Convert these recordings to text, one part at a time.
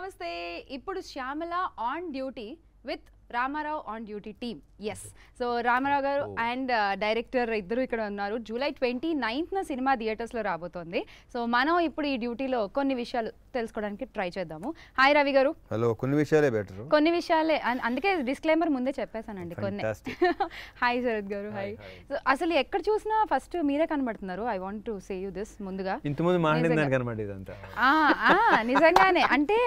నమస్తే ఇప్పుడు Shyamala on duty with Ramarao on duty team yes so Ramarao గారు and director ఇద్దరు ఇక్కడ ఉన్నారు. జూలై ట్వంటీ నైన్త్న సినిమా థియేటర్స్లో రాబోతోంది. సో మనం ఇప్పుడు ఈ డ్యూటీలో కొన్ని విషయాలు తెలుసుకోవడానికి ట్రై చేద్దాము. హాయ్ రవి గారు. హలో కొన్ని విషయాలే బెటర్ కొన్ని విషయాలే. అందుకే డిస్క్లైమర్ ముందే చెప్పేశానండి కొన్ని. హాయ్ శరత్ గారు. హాయ్ సో అసలు ఎక్కడ చూసినా ఫస్ట్ మీరే కనబడుతున్నారు. I want to say you this ముందుగా. ఆ, నిజంగానే. అంటే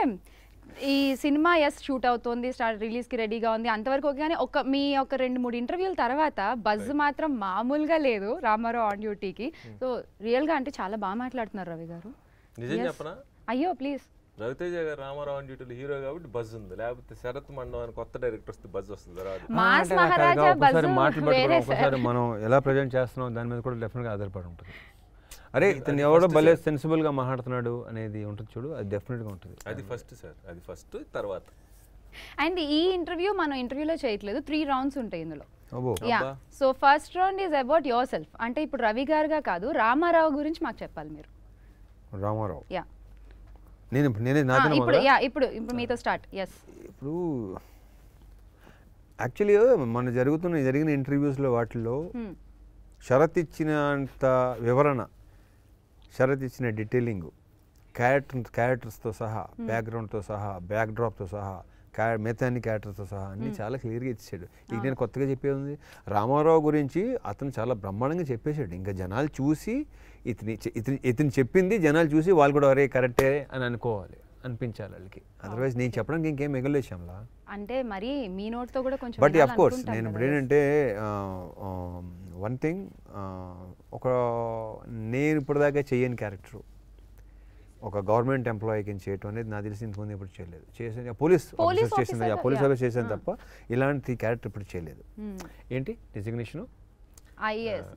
ఈ సినిమా ఎస్ షూట్ అవుతోంది స్టార్ట్ రిలీజ్కి రెడీగా ఉంది. అంతవరకు ఓకే కానీ ఒక మీ ఒక రెండు మూడు ఇంటర్వ్యూల తర్వాత బజ్ మాత్రం మామూలుగా లేదు రామారావు ఆన్ డ్యూటీకి సో రియల్గా అంటే చాలా బాగా మాట్లాడుతున్నారు రవి గారు. నిజం Yes. చెప్పనా? అయ్యో ప్లీజ్ రవితేజ గారు రామారావు అని డ్యూటీలో హీరో కాబట్టి బజ్ ఉంది. లేకపోతే శరత్ మండలం అని కొత్త డైరెక్టర్ వస్తే బజ్ వస్తుంది. ఒకసారి ఒకసారి సార్. మనం ఎలా ప్రజెంట్ చేస్తున్నాం దాని మీద కూడా డెఫినెట్గా ఆధారపడి ఉంటుంది. అరే ఇతను ఎవడో భలే సెన్సిబుల్గా మాట్లాడుతున్నాడు అనేది ఉంటుంది చూడు అది డెఫినెట్గా ఉంటుంది. అది ఫస్ట్ సార్ అది ఫస్ట్ తర్వాత. అండ్ ఈ ఇంటర్వ్యూ మనం ఇంటర్వ్యూలో చేయట్లేదు త్రీ రౌండ్స్ ఉంటాయి ఇందులో. Yeah. So first round is about yourself అంటే ఇప్పుడు రవి గారుగా కాదు రామారావు గురించి మాకు చెప్పాలి మీరు. రామారావు. యా నేను నేనే నాతో ఇప్పుడు యా ఇప్పుడు ఇప్పుడు మీతో స్టార్ట్ ఎస్ ఇప్పుడు యాక్చువల్లీ మన జరుగుతున్న జరిగిన ఇంటర్వ్యూస్లో వాటిల్లో షరత్ ఇచ్చినంత వివరణ షరత్ ఇచ్చిన డీటెయిలింగ్ క్యారెక్టర్ క్యారెక్టర్స్తో సహా బ్యాక్గ్రౌండ్తో సహా బ్యాక్డ్రాప్తో సహా క్యా మిగతా అన్ని క్యారెక్టర్స్తో సహా అన్ని చాలా క్లియర్గా ఇచ్చాడు ఇక నేను కొత్తగా చెప్పేది ఉంది రామారావు గురించి అతను చాలా బ్రహ్మాండంగా చెప్పేశాడు. ఇంకా జనాలు చూసి ఇతని ఇతని ఇతను చెప్పింది జనాలు చూసి వాళ్ళు కూడా అరే కరెక్టే అని అనుకోవాలి. అనిపించాలి వాళ్ళకి. అదర్వైజ్ నేను చెప్పడానికి ఇంకేం మిగలేదు శ్యామలా అంటే మరి మీ నోట్తో కూడా కొంచెం బట్ అఫ్ కోర్స్ నేను. ఇప్పుడు ఏంటంటే వన్ థింగ్ ఒక నేను ఇప్పటిదాకా చేయని క్యారెక్టర్ ఒక గవర్నమెంట్ ఎంప్లాయీకి చేయటం అనేది నాకు తెలిసి ఇంతకుముందు ఇప్పుడు చేయలేదు. చేసిన పోలీస్ Police ఆఫీసర్ చేసింది పోలీస్. ఆఫీసర్ చేసాను తప్ప ఇలాంటి క్యారెక్టర్ ఇప్పుడు చేయలేదు. ఏంటి? Designation IAS.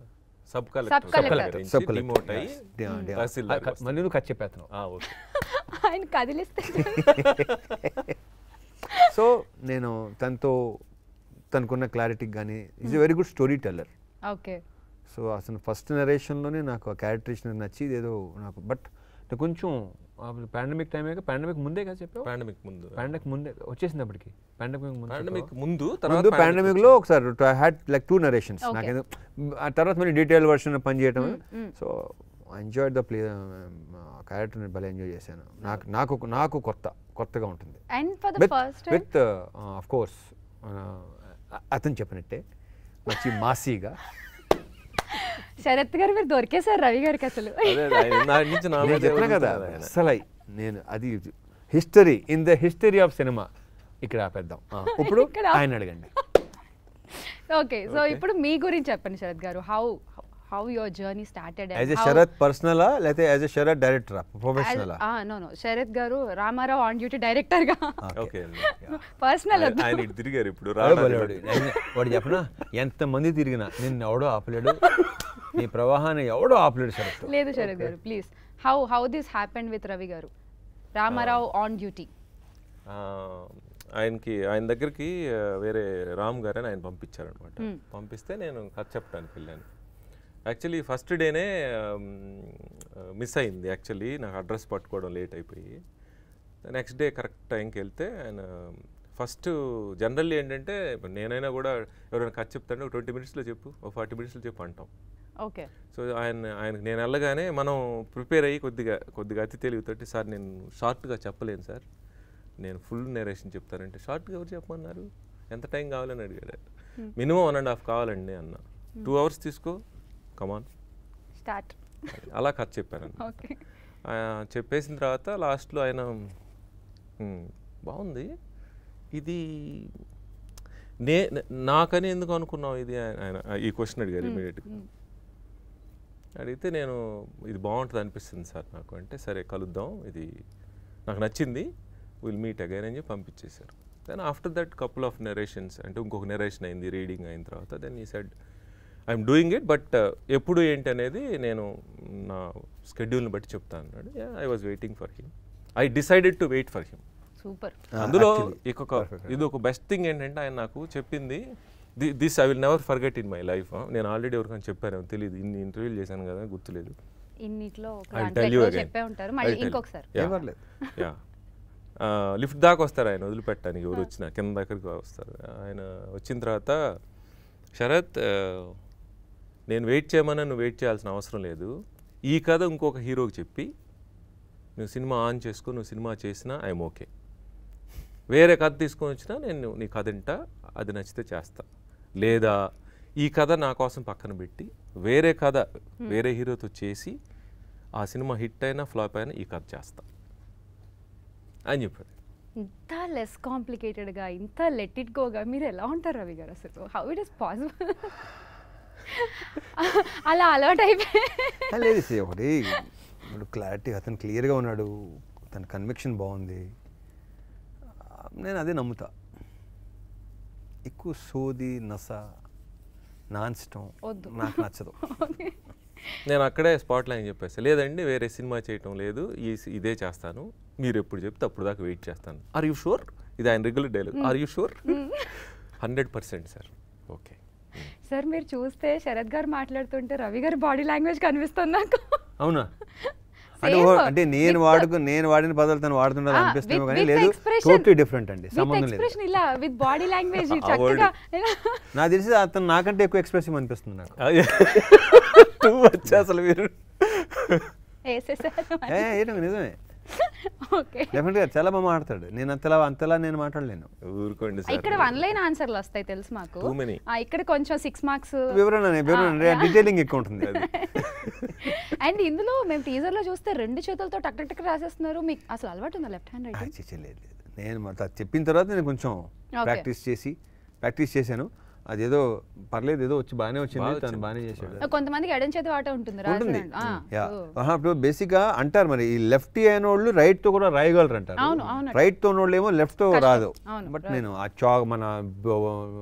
Sub collector. Sub demote అయ్యి తహసీల్దార్ మళ్ళీ నువ్వు ఖర్చు చెప్పేస్తున్నావు. ఆ, ఓకే ఆయన కదిలిస్తే సో నేను తనతో తనకున్న క్లారిటీకి కానీ is a very good story teller okay. So అసలు ఫస్ట్ నరేషన్లోనే నాకు ఆ క్యారెక్టరేషన్ నచ్చి ఏదో నాకు బట్ కొంచెం పాండమిక్ టైం పాండమిక్ ముందే కదా చెప్పావు? పాండమిక్ ముందు. పాండమిక్ ముందే వచ్చేసింది అప్పటికి పాండమిక్ ముందు పాండమిక్? ముందు తర్వాత పాండమిక్లో ఒకసారి హ్యాడ్ లైక్ టూ నరేషన్స్. నాకేదో ఆ తర్వాత మళ్ళీ డీటెయిల్ వర్షన్ పని చేయటం so enjoy the play character భలే ఎంజాయ్ చేశాను. నాకు నాకు నాకు కొత్త కొత్తగా ఉంటుంది. And for the first with of course అతను చెప్పినట్టే మంచి మాసీగా. శరత్ గారు మీరు దొరికేశారు రవి గారికి అసలు. అదే ఆయన నా నుంచి నా నేను మీద చెప్పిన కదా. అసలు నేను అది history in the history of cinema ఇక్కడ ఆపేద్దాం. ఇప్పుడు ఆయన అడగండి. ఓకే సో ఇప్పుడు మీ గురించి చెప్పండి శరత్ గారు. How how your journey started as a Sharath పర్సనలా లేకపోతే యాజ్ ఎ శరత్ డైరెక్టరా ప్రొఫెషనలా నో నో శరత్ గారు రామారావు ఆన్ డ్యూటీ డైరెక్టర్గా. ఓకే పర్సనల్ ఆయన- ఇటు తిరిగారు ఇప్పుడు. ఆయన- వాడు చెప్పనా? ఎంతమంది తిరిగినా నిన్ను ఎవడో ఆపలేడు నీ ప్రవాహాన్ని ఎవడో ఆపలేడు శరత్ లేదు శరత్ గారు please how how this happened with Ravi గారు రామారావు ఆన్ డ్యూటీ ఆ, ఆయనకి ఆయన దగ్గరికి ఆ, వేరే రామ్ గారు అని ఆయన పంపించారనమాట పంపిస్తే నేను కథ చెప్పడానికి వెళ్ళాను యాక్చువల్లీ ఫస్ట్ డేనే మిస్ అయింది. యాక్చువల్లీ నాకు అడ్రస్ పట్టుకోవడం లేట్ అయిపోయి. నెక్స్ట్ డే కరెక్ట్ టైంకి వెళ్తే ఆయన ఫస్ట్ జనరల్లీ ఏంటంటే నేనైనా కూడా ఎవరైనా కథ చెప్తాంటే ఒక ట్వంటీ మినిట్స్లో చెప్పు ఒక ఫార్టీ మినిట్స్లో చెప్పు అంటాం. ఓకే. సో ఆయన ఆయనకు నేను వెళ్ళగానే మనం ప్రిపేర్ అయ్యి కొద్దిగా కొద్దిగా అతి తెలివితోటి సార్ నేను షార్ట్గా చెప్పలేను సార్. నేను ఫుల్ నేరేషన్ చెప్తానంటే షార్ట్గా ఎవరు చెప్పమన్నారు? ఎంత టైం కావాలని అడిగాడు మినిమం వన్ అండ్ హాఫ్ కావాలండి అన్న. టూ అవర్స్ తీసుకో కమాన్ స్టార్ట్ అలా కథ చెప్పాను ఓకే. చెప్పేసిన తర్వాత లాస్ట్లో ఆయన "హ్మ్, బాగుంది. ఇది నే నాకని ఎందుకు అనుకున్నావు ఇది? ఆయన ఆయన ఈ క్వశ్చన్ అడిగారు ఇమీడియట్గా అడిగితే నేను ఇది బాగుంటుంది అనిపిస్తుంది సార్ నాకు. అంటే సరే కలుద్దాం. ఇది నాకు నచ్చింది. విల్ మీట్ అగైన్ అని చెప్పి పంపించేశారు. Then after that couple of narrations అంటే ఇంకొక నెరేషన్ అయింది రీడింగ్ అయిన తర్వాత. Then he said I'm doing it but ఎప్పుడు ఏంటి అనేది నేను నా స్కెడ్యూల్ని బట్టి చెప్తాను అన్నాడు. I was waiting for him I decided to wait for him super అందులో ఇంకొక ఇది ఒక బెస్ట్ థింగ్ ఏంటంటే ఆయన నాకు చెప్పింది this I will never forget in my life నేను ఆల్రెడీ ఎవరికైనా చెప్పాను తెలియదు ఇన్ని ఇంటర్వ్యూలు చేశాను కదా గుర్తులేదు. ఇన్నిట్లో. చెప్పే ఉంటారు. మళ్ళీ. ఇంకొకసారి. యా లిఫ్ట్ దాకా వస్తారు ఆయన వదిలిపెట్టడానికి ఎవరు వచ్చినా కింద దగ్గరికి వస్తారు. ఆయన వచ్చిన తర్వాత శరత్ నేను వెయిట్ చేయమని నువ్వు వెయిట్ చేయాల్సిన అవసరం లేదు. ఈ కథ ఇంకొక హీరోకి చెప్పి నువ్వు సినిమా ఆన్ చేసుకో నువ్వు సినిమా చేసినా ఐఎమ్ ఓకే. వేరే కథ తీసుకొని వచ్చినా నేను నీ కథ వింటా అది నచ్చితే చేస్తా. లేదా ఈ కథ నా కోసం పక్కన పెట్టి వేరే కథ వేరే హీరోతో చేసి ఆ సినిమా హిట్ అయినా ఫ్లాప్ అయినా ఈ కథ చేస్తా. అని చెప్పారు ఇంత లెస్ కాంప్లికేటెడ్గా ఇంత లెట్ ఇట్ గోగా మీరు ఎలా ఉంటారు రవి గారు అసలు? హౌ ఇట్ ఇస్ పాసిబుల్ అలా అలవాటు అయిపోయి లేదు ఒకటి ఇప్పుడు క్లారిటీ అతను క్లియర్గా ఉన్నాడు తన కన్విక్షన్ బాగుంది. నేను అదే నమ్ముతా. ఎక్కువ సోది నస నాన్చడం వద్దు. నాకు నచ్చదు. నేను అక్కడే స్పాట్ లైన్ చెప్పేసి లేదండి వేరే సినిమా చేయటం లేదు. ఈ ఇదే చేస్తాను. మీరు ఎప్పుడు చెప్తే అప్పుడు దాకా వెయిట్ చేస్తాను. ఆర్ యూ షూర్ ఇది ఆయన regular dialogue are you sure hundred percent sir okay sir మీరు చూస్తే శరత్ గారు మాట్లాడుతుంటే రవి గారి బాడీ లాంగ్వేజ్ కనిపిస్తుంది నాకు. అవునా? అంటే నేను వాడుకు నేను వాడిన పదాలు తను అనిపిస్తేమో with- కానీ లేదు. టోటలీ డిఫరెంట్ అండి. సంబంధం లేదు. ఇలా విత్ బాడీ లాంగ్వేజ్ చక్కగా నాకు తెలిసి అతను నాకంటే ఎక్కువ ఎక్స్ప్రెసివ్ అనిపిస్తుంది నాకు. టూ వచ్చి అసలు మీరు. నిజమే. ఓకే. చాలా బాగా మాట్లాడతాడు నేను అంతలా అంతలా నేను మాట్లాడలేను. ఊరుకోండి ఇక్కడ వన్ లైన్ ఆన్సర్లు వస్తాయి తెలుసు మాకు. Too many. ఆ, ఇక్కడ కొంచెం సిక్స్ మార్క్స్ వివరణ వివరణ డీటెయిలింగ్ ఎక్కువ ఉంటుంది అండ్ ఇందులో మేము టీజర్లో చూస్తే రెండు చేతులతో టక్ టక్ టక్ రాసేస్తున్నారు. మీకు అసలు అలవాటు ఉందా లెఫ్ట్ హ్యాండ్ రైట్ లేదు నేను చెప్పిన తర్వాత నేను కొంచెం. ప్రాక్టీస్ చేసి ప్రాక్టీస్ చేశాను. అదేదో పర్లేదు ఏదో వచ్చి బాగానే వచ్చింది తను. బాగానే చేశాడు కొంతమందికి ఎడం చేతి వాట ఉంటుంది ఉంటుంది. ఆహా, ఇప్పుడు బేసిక్గా అంటారు మరి ఈ లెఫ్ట్ అయిన వాళ్ళు రైట్తో కూడా రాయగలరు అంటారు. రైట్తో ఉన్నోళ్ళు ఏమో లెఫ్ట్తో. రాదు అవును, బట్. నేను ఆ చాక్ మన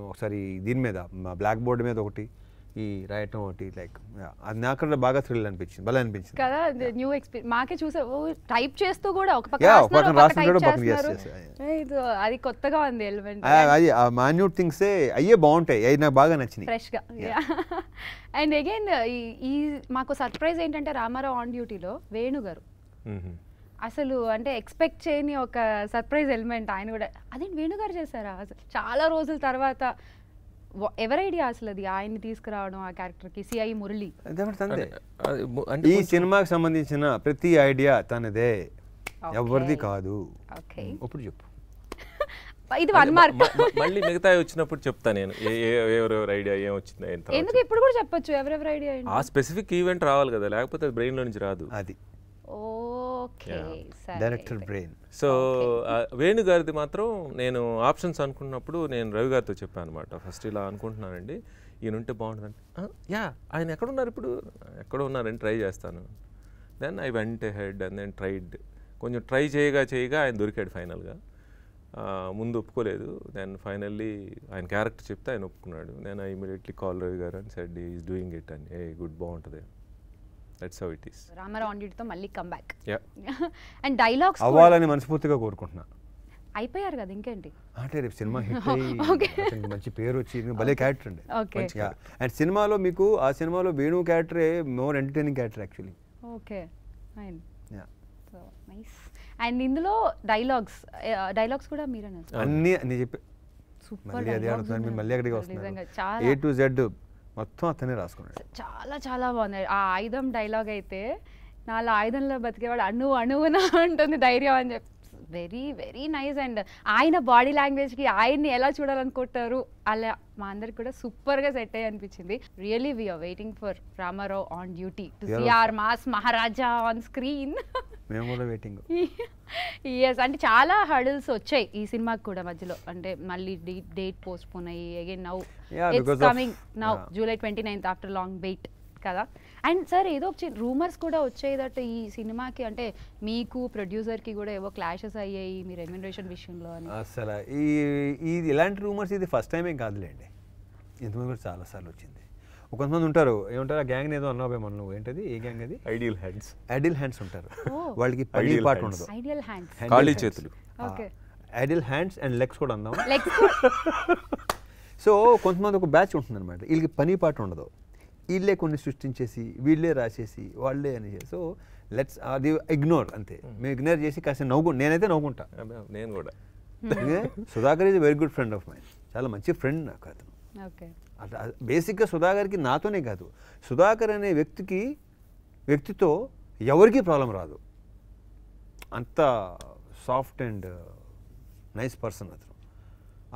ఒకసారి దీని మీద బ్లాక్ బోర్డ్ మీద ఒకటి ఈ రాయటం ఒకటి లైక్ అది నాకు బాగా థ్రిల్ అనిపించింది భలే అనిపించింది. కదా న్యూ ఎక్స్పీరియన్స్ మాకే చూసే టైప్ చేస్తూ కూడా ఒక పక్క Yeah, ఒక రాస్తున్నారు, పక్కన పక్కన అది కొత్తగా ఉంది ఎలిమెంట్ అది ఆ మాన్యూట్ థింగ్సే అయ్యే బాగుంటాయి అవి నాకు బాగా నచ్చినాయి ఫ్రెష్గా అండ్ అగైన్ ఈ మాకు సర్ప్రైజ్ ఏంటంటే రామారావు ఆన్ డ్యూటీలో వేణు గారు. అసలు అంటే ఎక్స్పెక్ట్ చేయని ఒక సర్ప్రైజ్ ఎలిమెంట్ ఆయన కూడా. అదేంటి వేణు గారు చేశారా? అసలు చాలా రోజుల తర్వాత ఎవరి ఐడియా అసలు అది? ఆయన్ని తీసుకురావడం ఆ క్యారెక్టర్కి సిఐ మురళి. ఈ సినిమాకి సంబంధించిన ప్రతి ఐడియా తనదే. ఎవరిది కాదు. ఓకే. ఇప్పుడు చెప్పు. ఇది వన్ మార్క్ మళ్ళీ మిగతా వచ్చినప్పుడు చెప్తా నేను. ఎవరెవరు ఐడియా ఏం వచ్చింది. ఎందుకు? ఇప్పుడు కూడా చెప్పొచ్చు. ఎవరెవరి ఐడియా ఆ స్పెసిఫిక్ ఈవెంట్ రావాలి కదా. లేకపోతే బ్రెయిన్లో నుంచి రాదు. అది. Yeah. Director brain so Venu గారిది మాత్రం నేను ఆప్షన్స్ అనుకున్నప్పుడు నేను రవి గారితో చెప్పాను అనమాట ఫస్ట్ ఇలా అనుకుంటున్నానండి. ఈయన ఉంటే బాగుంటుందండి "ఆ, యా ఆయన ఎక్కడ ఉన్నారు ఇప్పుడు? ఎక్కడ ఉన్నారని ట్రై చేస్తాను. Then I went ahead and then tried కొంచెం ట్రై చేయగా చేయగా ఆయన దొరికాడు ఫైనల్గా. ముందు ఒప్పుకోలేదు. దెన్ ఫైనల్లీ ఆయన క్యారెక్టర్ చెప్తే ఆయన ఒప్పుకున్నాడు. నేను ఇమీడియట్లీ కాల్ రవి గారు అని సెడ్ ఈజ్ డూయింగ్ ఇట్ అని ఏ గుడ్ బాగుంటుంది. That's how it is Ramarao మళ్ళీ కమ్బ్యాక్ యా అండ్ డైలాగ్స్ అవ్వాలని మనస్ఫూర్తిగా కోరుకుంటున్నా. అయిపోయారు కదా ఇంకేంటి? అంటే రేపు సినిమా హిట్ అయ్యి మంచి పేరు వచ్చి భలే క్యారెక్టర్ అండి. ఓకే. అండ్ సినిమాలో మీకు ఆ సినిమాలో Venu క్యారెక్టరే more entertaining character actually okay. Fine nice and ఇందులో డైలాగ్స్ డైలాగ్స్ కూడా మీరేనా? అన్నీ నేను చెప్పి. సూపర్ మళ్ళీ అదే అడుగుతున్నాను మీరు మళ్ళీ అక్కడికి చాలా ఏ టు జెడ్ మొత్తం అతనే రాసుకున్నాడు. చాలా చాలా బాగుంది ఆ ఆయుధం డైలాగ్ అయితే నాలో ఆయుధంలో బతికేవాడు అణు అణువున ఉంటుంది ధైర్యం అని చెప్పి. వెరీ వెరీ నైస్ అండ్ ఆయన బాడీ లాంగ్వేజ్కి ఆయన్ని ఎలా చూడాలనుకుంటారు అలా మా అందరికి కూడా సూపర్గా సెట్ అయ్యి అనిపించింది. Really we are waiting for Ramarao on duty to We are see our mass Maharaja on screen మేము కూడా వెయిటింగ్ ఎస్ అంటే చాలా హర్డిల్స్ వచ్చాయి ఈ సినిమాకి కూడా మధ్యలో. అంటే మళ్ళీ డేట్ పోస్ట్ పోన్ అయ్యి again now it's coming now. July twenty ninth after long wait కదా. అండ్ సార్ ఏదో ఒక రూమర్స్ కూడా వచ్చాయి దట్ ఈ సినిమాకి అంటే మీకు ప్రొడ్యూసర్కి కూడా ఏవో క్లాషెస్ అయ్యాయి మీ రెమ్యునరేషన్ విషయంలో అని. అసలు ఈ ఇది ఇలాంటి రూమర్స్ ఇది ఫస్ట్ టైం ఏం కాదులేండి. ఇంతమంది కూడా చాలాసార్లు వచ్చింది. కొంతమంది ఉంటారు ఏమంటారు ఆ గ్యాంగ్ ఏదో అన్నావు మనం నువ్వు ఏంటది? ఏ గ్యాంగ్ అది? ఐడియల్ హెడ్స్ అడిల్ హ్యాండ్స్ ఉంటారు. వాళ్ళకి పడి పాటు. ఉండదు. ఐడియల్ హ్యాండ్స్ ఖాళీ. చేతులు. ఐడిల్ హ్యాండ్స్ అండ్ లెగ్స్ కూడా అందాం సో కొంతమంది ఒక బ్యాచ్ ఉంటుంది అనమాట వీళ్ళకి పని పాట ఉండదు. వీళ్ళే కొన్ని సృష్టించేసి వీళ్ళే రాసేసి వాళ్ళే అని సో లెట్స్ అది ఇగ్నోర్ అంతే. మేము ఇగ్నోర్ చేసి కాస్త నవ్వు నేనైతే నవ్వుకుంటా. నేను కూడా. ఎందుకంటే Sudhakar is very good friend of mind చాలా మంచి ఫ్రెండ్ నాకు అతను. ఓకే. బేసిక్గా సుధాకర్కి నాతోనే కాదు. సుధాకర్ అనే వ్యక్తికి వ్యక్తితో ఎవరికీ ప్రాబ్లం రాదు. అంత సాఫ్ట్ అండ్ నైస్ పర్సన్ అతను.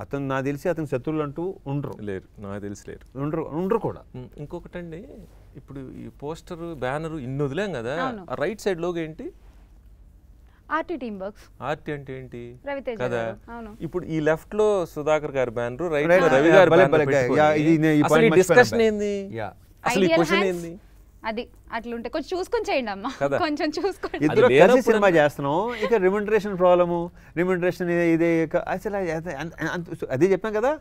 అతను నాకు తెలిసి అతని శత్రువులు అంటూ ఉండరు. లేరు. నాకు తెలిసి లేరు. ఉండరు ఉండరు కూడా. ఇంకొకటండి ఇప్పుడు ఈ పోస్టర్ బ్యానర్ ఇన్ని వదిలేం కదా రైట్ సైడ్ లోగో ఏంటి ఆర్టీ టీమ్ వర్క్స్. ఆర్టీ అంటే ఏంటి? రవితేజ కదా. గారు, అవును. ఇప్పుడు ఈ లెఫ్ట్లో సుధాకర్ గారి బ్యానర్ రైట్లో రవి గారి మర్చిపోయాను. డిస్కషన్. ఏంది. అసలు ఈ క్వశ్చన్. ఏంది? అది అట్లుంటే కొంచెం చూసుకొని చేయండి అమ్మా. కొంచెం చూసుకోండి ఇద్దరు కలిసి సినిమా చేస్తున్నాం. ఇక రిమండరేషన్ ప్రాబ్లము రిమండరేషన్ ఇదే అసలు అది- చెప్పాం కదా.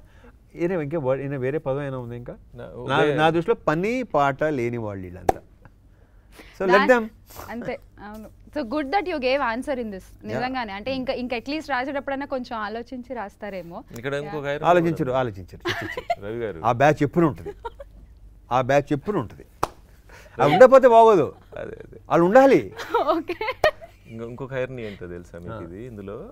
ఈయన ఇంకా ఈయన వేరే పదం అయినా ఉంది ఇంకా? నా- దృష్టిలో పని పాట లేని వాళ్ళు వీళ్ళంతా. సో లెట్ దెమ్ అంతే అవును. So good that you gave answer in this నిజంగానే. అంటే ఇంకా ఇంకా అట్లీస్ట్ రాసేటప్పుడైనా కొంచెం ఆలోచించి రాస్తారేమో. ఇక్కడ ఇంకొక ఆయన ఆలోచించరు ఆలోచించరు. రవి గారు. ఆ బ్యాచ్ ఎప్పుడు ఉంటుంది? ఆ బ్యాచ్ ఎప్పుడు ఉంటుంది? అది ఉండకపోతే బాగోదు. అదే అదే. వాళ్ళు ఉండాలి. ఓకే. ఇంకొ- ఇంకొక ఐరనీ ఏంటో తెలుసా మీకు ఇది? ఇందులో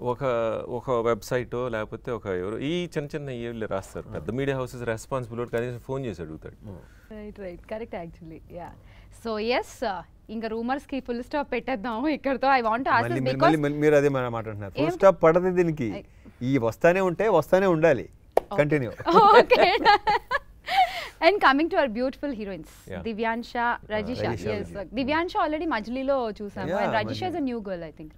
ఒక ఒక వెబ్సైట్ లేకపోతే ఒక ఎవరు ఈ చిన్న చిన్న వీళ్ళు రాస్తారు. పెద్ద మీడియా హౌసెస్ రెస్పాన్సిబుల్ కనీసం ఫోన్ చేసి అడుగుతాడు. Right right correct actually yeah so yes ఇంకా రూమర్స్కి ఫుల్ స్టాప్ పెట్టేద్దాం ఇక్కడతో. ఐ వాంట్ మీరు అదే మాట మాట్లాడుతున్నారు. ఫుల్ స్టాప్ పడదు దీనికి. ఈ వస్తానే ఉంటే వస్తానే ఉండాలి. Continue okay and coming to our beautiful heroines. Divyansha Rajisha. Divyansha already మజిలీలో చూసాము. And Rajisha is a. New girl I think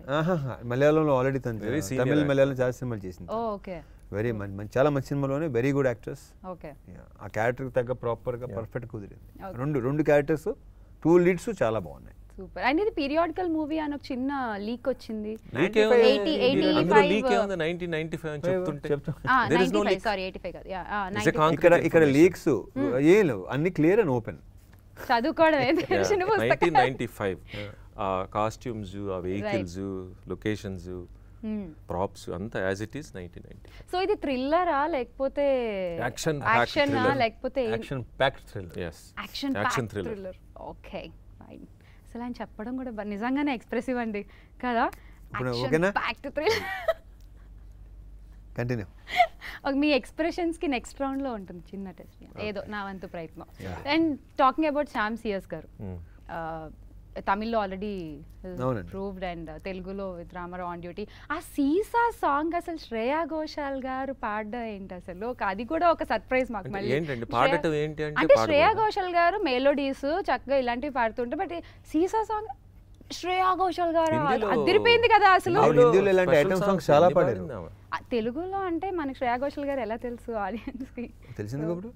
మలయాళంలో ఆల్రెడీ తను తమిళ. మలయాళం చాలా సినిమాలు చేసింది. ఓకే వెరీ మంచి చాలా మంచి సినిమాలోనే వెరీ గుడ్ యాక్టర్స్ ఓకే ఆ క్యారెక్టర్కి తగ్గ ప్రాపర్గా పర్ఫెక్ట్ కుదిరింది. రెండు రెండు క్యారెక్టర్స్ టూ లీడ్స్ చాలా బాగున్నాయి. సూపర్. అండ్ ఇది పీరియాడికల్ మూవీ అని ఒక చిన్న లీక్ వచ్చింది. 95 80, 85, అందులో లీక్ ఏముంది? నైన్టీన్ నైన్టీ ఫైవ్ అని చెప్తుంటే. చెప్తా. There is no ninety five leak. Sorry eighty five కాదు It's a concrete ఇక్కడ ఇక్కడ. లీక్స్ ఏం లేవు. అన్ని క్లియర్ అండ్ ఓపెన్ నైన్టీ ఆ కాస్ట్యూమ్స్ ఆ వెహికల్స్ లొకేషన్స్ ప్రాప్స్ అంతా as it is nineteen ninety so ఇది థ్రిల్లరా లేకపోతే Action, యాక్షన్ thriller. లేకపోతే action packed thriller yes action action thriller okay fine అసలు ఆయన చెప్పడం కూడా నిజంగానే ఎక్స్ప్రెసివ్ అండి. కదా? కంటిన్యూ మీ ఎక్స్ప్రెషన్స్కి నెక్స్ట్ రౌండ్లో ఉంటుంది చిన్న టెస్ట్ ఏదో నా వంతు ప్రయత్నం. And talking about Sam CS గారు Mm. Uh, తమిళ్ళో ఆల్రెడీ. ప్రూవ్డ్ అండ్ తెలుగులో విత్ రామారావు ఆన్ డ్యూటీ ఆ సీసా సాంగ్ అసలు శ్రేయా ఘోషాల్ గారు పాడడం ఏంటి అసలు ఒక- అది కూడా ఒక సర్ప్రైజ్ మాకు మళ్ళీ ఏంటండి? శ్రేయా- పాడటం ఏంటి అంటే అంటే శ్రేయా? ఘోషాల్ గారు మెలోడీస్ చక్కగా ఇలాంటివి పాడుతుంటే బట్ సీసా సాంగ్ శ్రేయా ఘోషాల్ గారు అదిరిపోయింది కదా అసలు చాలా పాడారు. తెలుగులో అంటే మనకి శ్రేయా ఘోషాల్ గారు ఎలా తెలుసు ఆడియన్స్కి తెలిసింది ఇప్పుడు?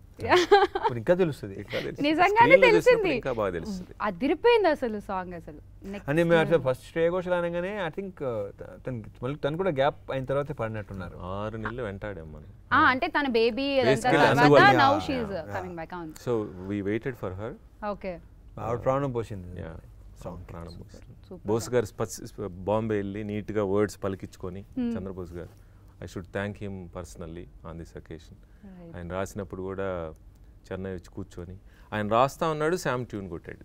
ఇంకా తెలుస్తుంది నిజంగానే తెలిసింది. ఇంకా బాగా తెలుస్తుంది. అదిరిపోయింది అసలు సాంగ్ అసలు. అని మేము ఫస్ట్ శ్రేయ ఘోషల్ అనగానే ఐ థింక్ తనకి మళ్ళీ తను కూడా గ్యాప్ అయిన తర్వాత పాడినట్టున్నారు. ఆరు నెలలు వెంటాడాం మనం. ఆ, అంటే తన baby. Now coming back on so we waited for her okay ఆవిడ ప్రాణం పోసింది. యా ప్రాణం పోసింది. బోస్ గారు బాంబే వెళ్ళి నీట్గా వర్డ్స్ పలికించుకొని చంద్రబోస్ గారు. I should thank him personally on this occasion. ఆయన రాసినప్పుడు కూడా చెన్నై వచ్చి కూర్చొని ఆయన రాస్తా ఉన్నాడు శామ్ ట్యూన్ కొట్టాడు.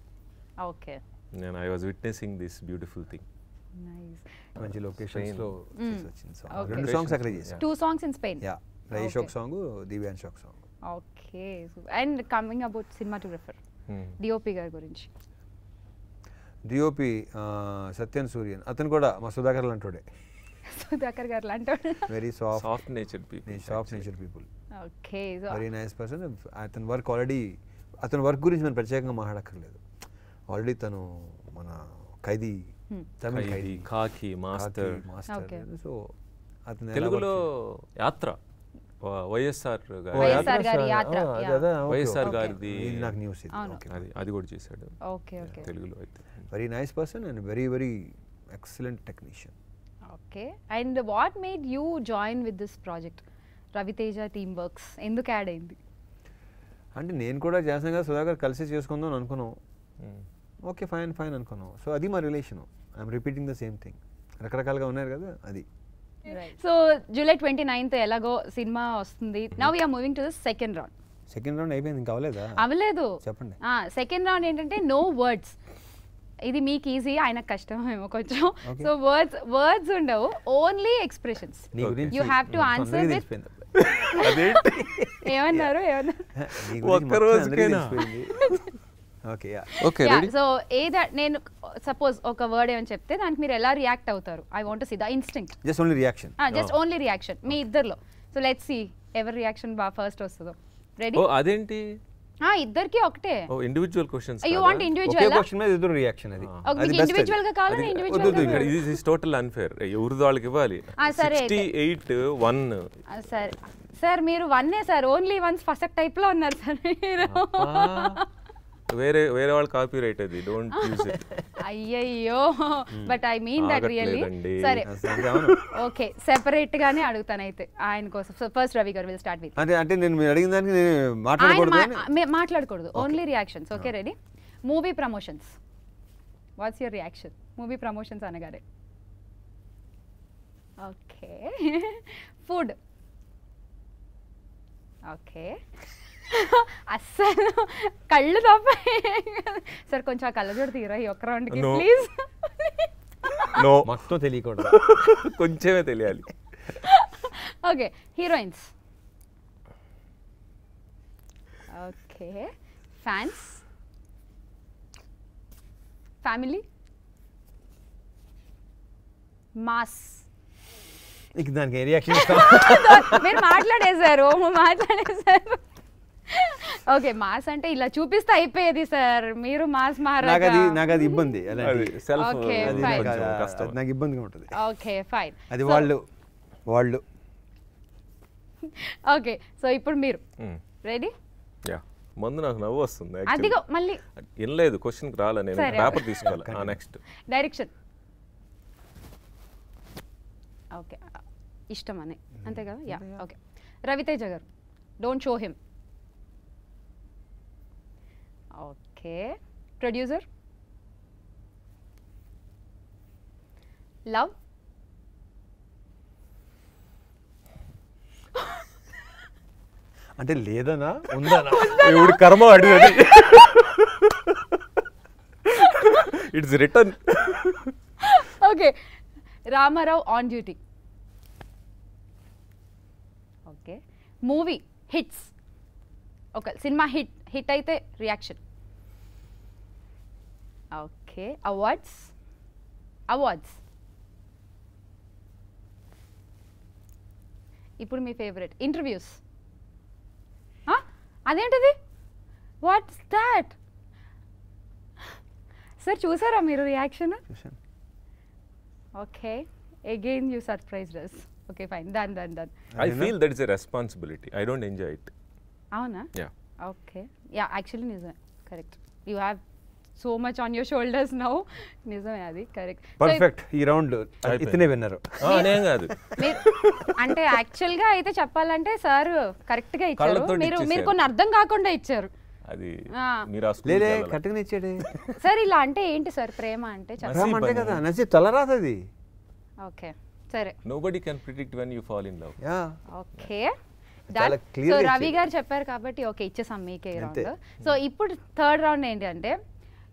ఓకే. నేను I was witnessing this beautiful thing nice మంచి లొకేషన్స్లో. Okay. రెండు సాంగ్స్ అక్కడే చేశాను two songs in Spain yeah Rayesh ఒక సాంగ్ దివ్యాన్ష్ ఒక song okay and coming about cinema to refer DOP గారి గురించి. డిఓపి సత్యన్ సూర్యన్. అతను కూడా మా సుధాకర్ లాంటోడే సుధాకర్ గారు లాంటి very soft soft nature people soft nature people okay so very nice person అతని వర్క్ ఆల్రెడీ అతని వర్క్ గురించి మనం ప్రత్యేకంగా మాట్లాడక్కర్లేదు. ఆల్రెడీ తను మన ఖైదీ తమిళ ఖైదీ కాకి మాస్టర్. మాస్టర్. సో అతను తెలుగులో యాత్ర? వైఎస్ఆర్ వైఎస్ఆర్. గారిది నాకు న్యూస్ అది అది కూడా చేశాడు. ఓకే ఓకే తెలుగులో అయితే. Very nice person and very very excellent technician okay. And what made you join with this project? Raviteja team works ఎందుకు యాడ్ అయింది? అంటే నేను కూడా చేస్తాను కదా సుధాకర్ కలిసి చేసుకుందాం అని అనుకున్నాం. ఓకే ఫైన్ ఫైన్ అనుకున్నాం. సో అది మా relation. I'm repeating the same thing. రకరకాలుగా ఉన్నారు కదా అది. సో జూలై ట్వంటీ నైన్త్ ఎలాగో సినిమా వస్తుంది. Now we're moving to the second round second round అయిపోయింది. ఇంకా అవ్వలేదా? అవ్వలేదు. చెప్పండి. సెకండ్ రౌండ్ ఏంటంటే నో వర్డ్స్ ఇది మీకు ఈజీ ఆయనకు కష్టం ఏమో కొంచెం. సో వర్డ్స్ వర్డ్స్ ఉండవు ఓన్లీ ఎక్స్ప్రెషన్స్ answer అందరికీ with- తెలిసిపోయింది. అదేంటి? ఏమన్నారు యా సో ఏదా నేను సపోజ్ ఒక వర్డ్ ఏమని చెప్తే దానికి మీరు ఎలా రియాక్ట్ అవుతారు? I want see the instinct just only reaction just only reaction మీ ఇద్దరిలో. సో లెట్ సి ఎవరి రియాక్షన్ బాగా ఫస్ట్ వస్తుందో. రెడీ ఓ ఇద్దరికి ఒకటే. ఓ ఇండివిజువల్ క్వశ్చన్స్ యూ వాంట్ ఒకే ఇండివిజువల్ క్వశ్చన్ మీద ఇద్దరు రియాక్షన్ అది. ఒక అది మీకు. గా వద్దు ఇండివిజువల్ ఇక్కడ ఇది ఇస్ టోటల్ అన్ఫేర్ ఎవరిది వాళ్ళకి ఇవ్వాలి? ఆ, సరే సిక్స్టీ ఎయిట్ వన్ సరే. సార్ మీరు వన్నే సార్. ఓన్లీ వన్స్ ఫస్ట్ టైప్లో ఉన్నారు సార్ మీరు. వేరే వేరే వాళ్ళ కాపీ రైట్ అది. డోంట్ యూజ్ ఇట్ అయ్యయ్యో. But I mean that really. సరే. ఓకే సెపరేట్ గానే అడుగుతాను అయితే ఆయన కోసం. సో ఫస్ట్ రవి గారు విల్ స్టార్ట్ విత్ అంటే అంటే నేను మీరు అడిగిన దానికి నేను మాట్లాడకూడదు మాట్లాడకూడదు. Only reactions okay ready movie promotions what's your reaction movie promotions అనగానే. ఓకే ఫుడ్ ఓకే అస్సలు కళ్ళు తప్ప సార్ కొంచెం ఆ కళ్ళజోడు తీరా ఈ ఒక్క రౌండ్కి. No. ప్లీజ్. నో. మొత్తం తెలియకూడదు. కొంచెమే తెలియాలి. Okay heroines. Okay fans. Family. Mass. ఇక దానికి రియాక్షన్ ఇస్తాం మీరు మాట్లాడేశారు మాట్లాడేశారు. ఓకే మాస్ అంటే ఇలా చూపిస్తే అయిపోయేది సార్. మీరు మాస్ నాకు అది నాకు అది ఇబ్బంది. నాకు ఇబ్బందిగా ఉంటుంది. ఓకే ఫైన్ అది వాళ్ళు వాళ్ళు. ఓకే సో ఇప్పుడు మీరు. రెడీ యా ముందు నాకు నవ్వు వస్తుంది అదిగో. మళ్ళీ. వినలేదు క్వశ్చన్ రాలే నేను. సరే. పేపర్ తీసుకోవాలి? నెక్స్ట్ డైరెక్షన్ ఓకే ఇష్టం అని. అంతే కదా? యా ఓకే రవితేజ గారు don't show him okay. Producer? Love? అంటే లేదనా? ఉందనా? ఇప్పుడు కర్మ అడిగది it's return okay. Ramarao on duty. Okay. Movie hits. ఒక సినిమా హిట్. హిట్ అయితే రియాక్షన్. Okay awards. అవార్డ్స్. ఇప్పుడు మీ ఫేవరెట్ ఇంటర్వ్యూస్. అదేంటిది? వాట్స్ దాట్ సార్ చూసారా మీరు reaction. Okay again you surprise us okay fine done done done I feel that is a responsibility I don't enjoy it అవునా? Yeah okay yeah actually నిజమే. Correct you have so much on your shoulders now నిజమే అది. Correct perfect ఈ round. ఇతనే విన్నారు కాదు. అంటే యాక్చువల్గా అయితే చెప్పాలంటే సార్ కరెక్ట్గా ఇచ్చారు. కళ్ళతోటి మీరు మీరు. కొన్ని అర్థం కాకుండా ఇచ్చారు. అది. మీరు స్కూల్ కట్టుకుని ఇచ్చాడే. సార్ ఇలా అంటే ఏంటి సార్ ప్రేమ అంటే చెప్పండి. రామ్ అంటే కదా నచ్చి తలరాతది ఓకే సరే. Nobody can predict when you fall in love yeah. Okay so Ravi. గారు చెప్పారు కాబట్టి ఓకే ఇచ్చేసాం మీకే. రౌండ్. సో ఇప్పుడు థర్డ్ రౌండ్ ఏంటి అంటే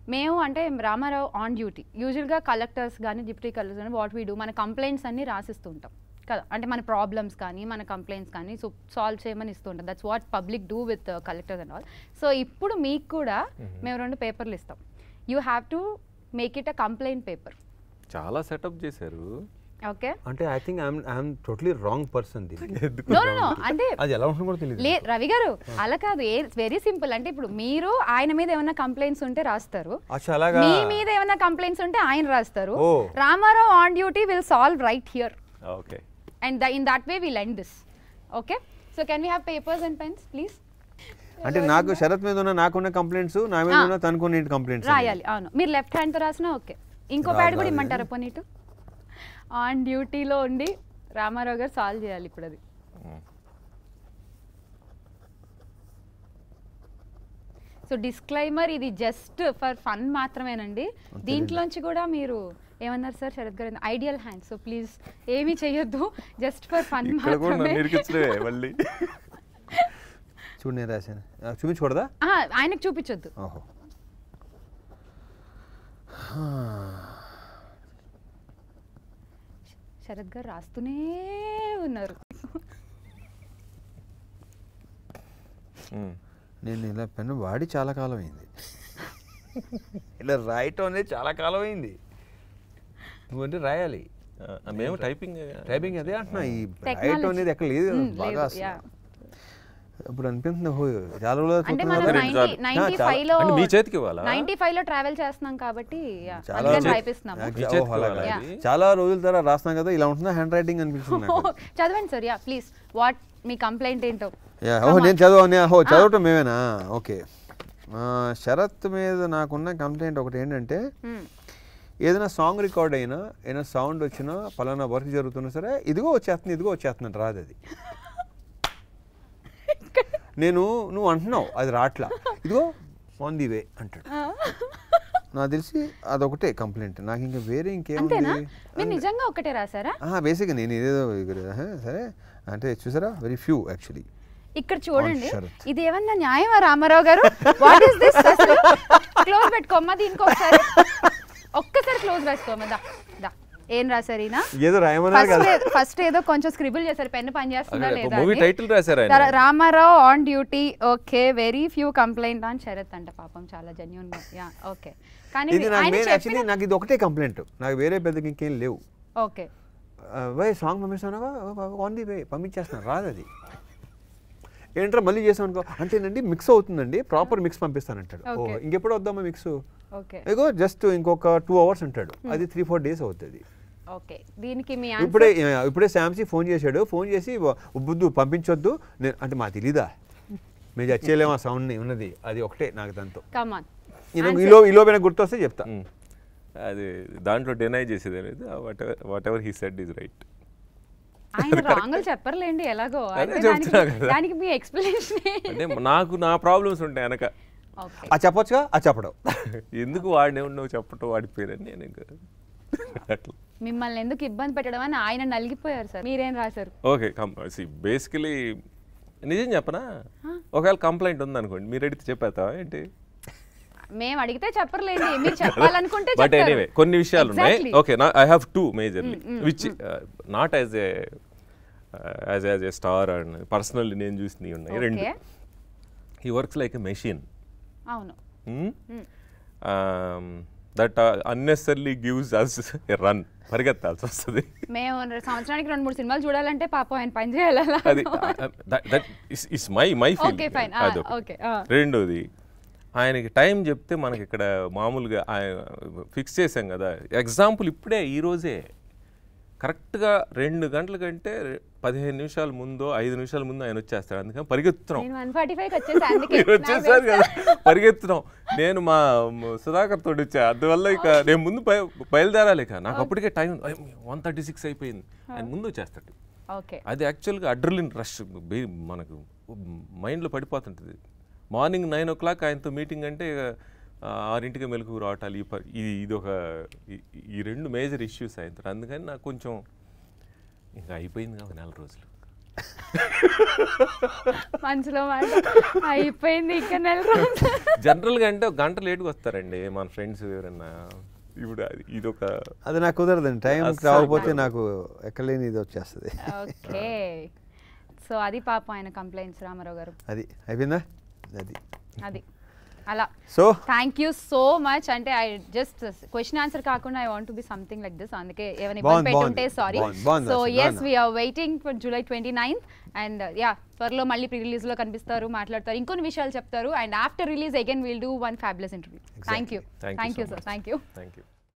మేము అంటే రామారావు ఆన్ డ్యూటీ యూజువల్గా కలెక్టర్స్ కానీ డిప్యూటీ కలెక్టర్స్ కానీ వాట్ వీ డూ మన కంప్లైంట్స్ అన్ని రాసిస్తూ ఉంటాం. కదా? అంటే మన ప్రాబ్లమ్స్ కానీ మన కంప్లైంట్స్ కానీ సో సాల్వ్ చేయమని ఇస్తూ ఉంటాం. That's what public do with collectors and all so ఇప్పుడు మీకు కూడా మేము. రెండు పేపర్లు ఇస్తాం. You have to make it a complaint paper చాలా సెటప్ చేశారు. ఓకే. అంటే I think I'm I'm totally wrong person no no no అంటే అది ఎలా ఉంటుందో కూడా తెలియదు లే రవి గారు అలా కాదు వెరీ సింపుల్ అంటే ఇప్పుడు మీరు ఆయన మీద ఏమైనా కంప్లైంట్స్ ఉంటే రాస్తారు. అచ్చా అలాగా? మీ మీద ఏమైనా కంప్లైంట్స్ ఉంటే ఆయన రాస్తారు. Ramarao on duty will solve right here okay. And in that way will end this okay so can we have papers and pens please అంటే నాకు శరత్ మీద ఉన్న నాకున్న కంప్లైంట్స్ నా మీద ఉన్న తనుకున్న కంప్లైంట్స్ రాయాలి అవును. మీరు లెఫ్ట్ హ్యాండ్తో రాసినా ఓకే ఇంకో ప్యాడ్ కూడా ఇమ్మంటారా పోనీ ఇటు ఆన్ డ్యూటీలో ఉండి రామారావు గారు సాల్వ్ చేయాలి ఇప్పుడు అది. సో డిస్క్లైమర్ ఇది జస్ట్ ఫర్ ఫన్ మాత్రమేనండి. దీంట్లోంచి కూడా మీరు ఏమన్నారు సార్? శరత్ గారు ఐడియల్ హ్యాండ్ సో ప్లీజ్ ఏమీ చేయొద్దు. జస్ట్ ఫర్ ఫన్ మాత్రమే. చూడు నేను రాశాను. ఆ, చూపించకూడదా? ఆయనకు చూపించొద్దు ఓహో శరత్ గారు రాస్తూనే ఉన్నారు. నేను ఇలా పెన్ను వాడి చాలా కాలం అయింది ఇలా రాయటం అనేది చాలా కాలం అయింది నువ్వంటే రాయాలి. మేము టైపింగ్ టైపింగ్ అదే అంటున్నా. ఈ. రాయటం అనేది ఎక్కడ లేదు బాగా ఇప్పుడు అనిపిస్తుంది చాలా రోజులు మీ చేతికి? నైన్టీ ఫైవ్లో ట్రావెల్ చేస్తున్నాం కాబట్టి చాలా అందుకని రోజులు- తర్వాత రాస్తున్నాం కదా ఇలా ఉంటుందా? హ్యాండ్ రైటింగ్ అనిపిస్తుంది. చదవండి సార్ యా ప్లీజ్ వాట్ మీ కంప్లైంట్ ఏంటో. యా, ఓహో నేను చదవని ఓహో చదవటం మేమేనా? ఓకే. ఆ, శరత్ మీద నాకున్న కంప్లైంట్ ఒకటి ఏంటంటే Hmm. ఏదైనా సాంగ్ రికార్డ్ అయినా ఏదైనా సౌండ్ వచ్చినా పలానా వర్క్ జరుగుతున్నా సరే ఇదిగో వచ్చేస్తుంది ఇదిగో వచ్చేస్తుంది రాదు అది నేను నువ్వు అంటున్నావు అది రాట్లా. ఇదిగో ఆన్ ది వే అంటాడు. నాకు తెలిసి అదొకటే కంప్లైంట్ నాకు ఇంకా వేరే ఇంకేముంది? మీరు నిజంగా ఒకటే రాసారా బేసిక్గా నేను ఏదేదో సరే. అంటే చూసారా? వెరీ ఫ్యూ యాక్చువల్లీ ఇక్కడ చూడండి. ఇది ఏమన్నా న్యాయమా రామారావు గారు? వాట్ ఇస్ దిస్ క్లోజ్ పెట్టుకోమ్మా దీనికి ఒకసారి ఒక్కసారి క్లోజ్ రాసుకోమ్మా దా దా. ఏం రాశారు ఈయన? ఏదో రాయమన్నారు ఫస్ట్ ఫస్ట్ ఏదో కొంచెం స్క్రిబుల్ చేశారు పెన్ పని చేస్తుందా లేదా మూవీ. టైటిల్ రాశారు ఆయన. Ramarao on duty okay very few complaint on Sharath అంట పాపం చాలా జెన్యున్ యా ఓకే కానీ ఇది యాక్చువల్లీ నాకు ఇది ఒకటే కంప్లైంట్ నాకు వేరే పెద్దకి ఇంకేం లేవు. ఓకే వై సాంగ్ పంపిస్తానవా ఆన్ ది వే పంపించేస్తున్నాను రాదు అది. ఏంట్రా మళ్ళీ చేసాం అనుకో అంటేనండి మిక్స్ అవుతుందండి ప్రాపర్ మిక్స్ పంపిస్తానంటాడు. ఇంకెప్పుడు వద్దామా మిక్స్ ఓకే ఇగో జస్ట్ ఇంకొక టూ అవర్స్ అంటాడు. అది త్రీ ఫోర్ డేస్ అవుతుంది. ఓకే. దీనికి మీ ఇప్పుడే ఇప్పుడే శాంసీ ఫోన్ చేశాడు. ఫోన్ చేసి బుద్ధు పంపించొద్దు. నేను అంటే మా తెలీదా? మేము చచ్చేయలేము ఆ సౌండ్ని ఉన్నది. అది ఒకటే నాకు దాంతో. ఈలో ఈలో గుర్తొస్తే చెప్తా. అది దాంట్లో డెనై చేసేది అనేది whatever whatever he said is right ఆయన రాంగులు చెప్పర్లేండి ఎలాగో. దానికి మీ ఎక్స్ప్లెనేషన్ అంటే నాకు నా ప్రాబ్లమ్స్ ఉంటాయి వెనక. ఓకే. ఆ చెప్పొచ్చుగా? ఆ చెప్పడం. ఎందుకు వాడినే ఉన్నావు చెప్పటం వాడి పేరని నేను ఇంకా అట్లా మిమ్మల్ని ఎందుకు ఇబ్బంది పెట్టడం అని ఆయన నలిగిపోయారు సార్. మీరేం రాశారు? ఓకే బేసికలీ నిజం చెప్పనా? ఒకవేళ కంప్లైంట్ ఉందనుకోండి మీరు అడిగితే చెప్పేస్తావా ఏంటి? మేము అడిగితే చెప్పర్లేండి మీరు చెప్పాలనుకుంటే బట్. ఎనీవే కొన్ని విషయాలు ఉన్నాయి. ఓకే నా I have two majorly which not as a as as a star and personally నేను చూసినవి ఉన్నాయి. రెండు. He works like a machine అవును. That unnecessarily gives us a run పరిగెత్తాల్సి వస్తుంది మేము సంవత్సరానికి రెండు మూడు సినిమాలు చూడాలంటే పాపం ఆయన పని చేయాలి. అది that is my my okay. Ah. రెండోది ఆయనకి టైం చెప్తే మనకి ఇక్కడ మామూలుగా ఫిక్స్ చేసాం కదా ఎగ్జాంపుల్ ఇప్పుడే ఈ రోజే కరెక్ట్గా రెండు గంటల కంటే పదిహేను నిమిషాల ముందో ఐదు నిమిషాల ముందు ఆయన వచ్చేస్తాడు. అందుకని పరిగెత్తున్నాం వచ్చేసారు కదా. పరిగెత్తున్నాం నేను మా సుధాకర్ తోటి వచ్చా. అందువల్ల ఇక నేను ముందు బయ- బయలుదేరాలి ఇక. నాకు అప్పటికే టైం వన్ థర్టీ సిక్స్ అయిపోయింది. ఆయన ముందు వచ్చేస్తాడు. అది యాక్చువల్గా అడ్రలిన్ రష్ మనకు మైండ్లో పడిపోతుంటుంది. మార్నింగ్ నైన్ ఓ క్లాక్ ఆయనతో మీటింగ్ అంటే ఆరింటికి మెలకు రావటాలు ఈ ఇది ఇది ఒక ఈ- రెండు మేజర్ ఇష్యూస్ ఆయనతో అందుకని నాకు కొంచెం ఇంకా అయిపోయింది కాబట్టి నెల రోజులు. మనసులో అయిపోయింది ఇంకా నెల రోజులు. జనరల్గా అంటే ఒక గంట లేట్గా వస్తారండి మన ఫ్రెండ్స్ ఎవరన్నా. ఇప్పుడు అది ఇదొక అది నాకు కుదరదండి. టైం రాకపోతే నాకు ఎక్కలేని ఇది వచ్చేస్తుంది. ఓకే. సో అది పాపం ఆయన కంప్లైంట్స్ రామారావు గారు. అది అయిపోయిందా? అది. అది. అలా. So thank you so much అంటే ఐ జస్ట్ క్వశ్చన్ ఆన్సర్ కాకుండా I want be something like this అందుకే ఏమైనా ఇబ్బంది పెట్టుంటే. Sorry so yes. We're waiting for July twenty ninth and yeah త్వరలో మళ్ళీ ప్రీ రిలీజ్లో కనిపిస్తారు మాట్లాడతారు ఇంకొన్ని విషయాలు చెప్తారు. And after release again will do one fabulous interview thank you Thank you thank you sir. Thank you thank you